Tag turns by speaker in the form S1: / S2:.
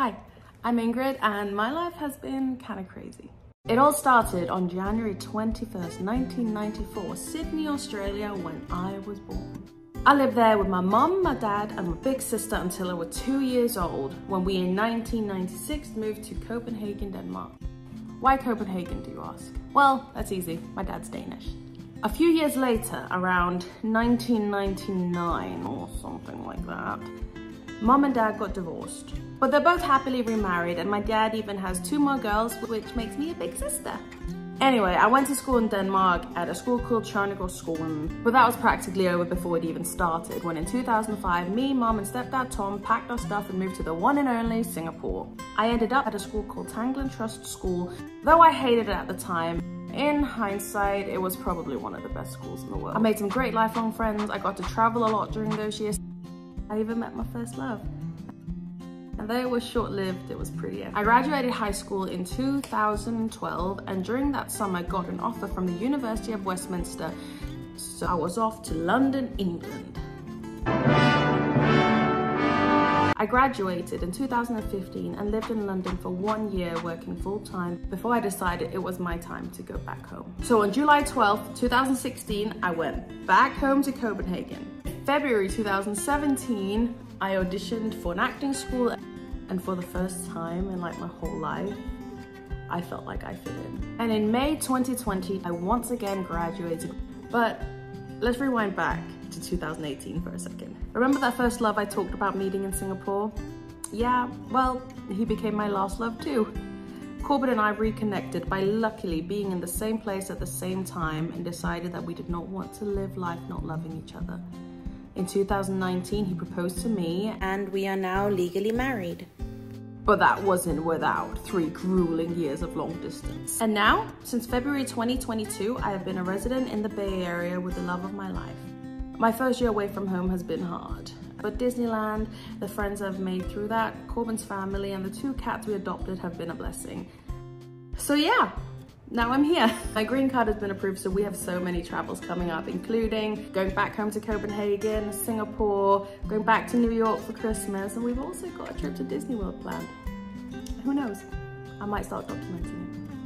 S1: Hi, I'm Ingrid and my life has been kind of crazy. It all started on January 21st, 1994, Sydney, Australia, when I was born. I lived there with my mum, my dad, and my big sister until I was two years old, when we in 1996 moved to Copenhagen, Denmark. Why Copenhagen, do you ask? Well, that's easy, my dad's Danish. A few years later, around 1999 or something like that, mum and dad got divorced. But they're both happily remarried and my dad even has two more girls, which makes me a big sister. Anyway, I went to school in Denmark at a school called School, but that was practically over before it even started, when in 2005, me, mom and stepdad Tom packed our stuff and moved to the one and only Singapore. I ended up at a school called Tanglin Trust School, though I hated it at the time. In hindsight, it was probably one of the best schools in the world. I made some great lifelong friends, I got to travel a lot during those years. I even met my first love. And though it was short-lived, it was pretty epic. I graduated high school in 2012 and during that summer got an offer from the University of Westminster. So I was off to London, England. I graduated in 2015 and lived in London for one year working full-time before I decided it was my time to go back home. So on July 12, 2016, I went back home to Copenhagen. February 2017, I auditioned for an acting school and for the first time in like my whole life, I felt like I fit in. And in May 2020, I once again graduated. But let's rewind back to 2018 for a second. Remember that first love I talked about meeting in Singapore? Yeah, well, he became my last love too. Corbett and I reconnected by luckily being in the same place at the same time and decided that we did not want to live life not loving each other. In 2019, he proposed to me and we are now legally married. But that wasn't without three grueling years of long distance. And now, since February 2022, I have been a resident in the Bay Area with the love of my life. My first year away from home has been hard. But Disneyland, the friends I've made through that, Corbin's family, and the two cats we adopted have been a blessing. So yeah, now I'm here. My green card has been approved, so we have so many travels coming up, including going back home to Copenhagen, Singapore, going back to New York for Christmas, and we've also got a trip to Disney World planned. Who knows? I might start documenting it.